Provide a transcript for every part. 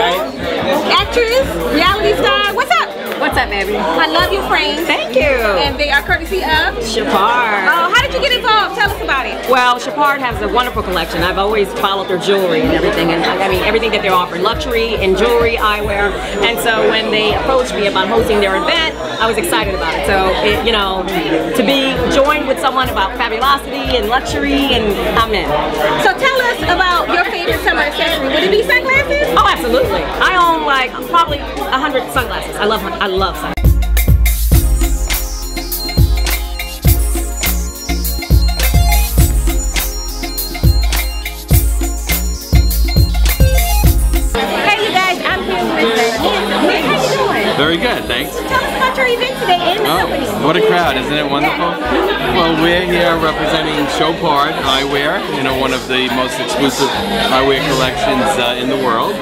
actress, reality star. What's up? What's up, baby? I love your frame. Thank you. And they are courtesy of? Chopard. Oh, how did you get involved? Tell us about it. Well, Chopard has a wonderful collection. I've always followed their jewelry and everything. And I mean, everything that they're offering, luxury and jewelry, eyewear. And so when they approached me about hosting their event, I was excited about it. So, it, you know, to be joined with someone about fabulosity and luxury, and I'm in. So tell us about your favorite summer accessory Sunglasses? Oh, absolutely. I own like probably a hundred sunglasses. I love I love sunglasses. Very good, thanks. Tell us about your event today and the Oh, company. what a crowd, isn't it wonderful? Well, we're here representing Chopard Eyewear, you know, one of the most exclusive eyewear collections uh, in the world.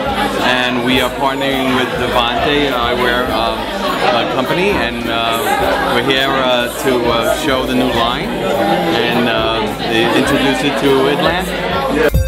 And we are partnering with Davante Eyewear um, uh, Company, and uh, we're here uh, to uh, show the new line and uh, introduce it to Atlanta.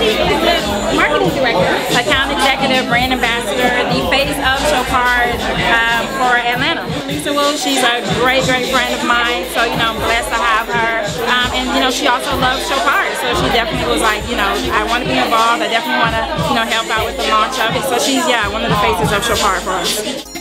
The marketing director. account executive, brand ambassador, the face of Chopard um, for Atlanta. Lisa Wu, she's a great, great friend of mine, so you know I'm blessed to have her. Um, and you know she also loves Chopard, so she definitely was like, you know, I want to be involved. I definitely want to, you know, help out with the launch of it. So she's yeah, one of the faces of Chopard for us.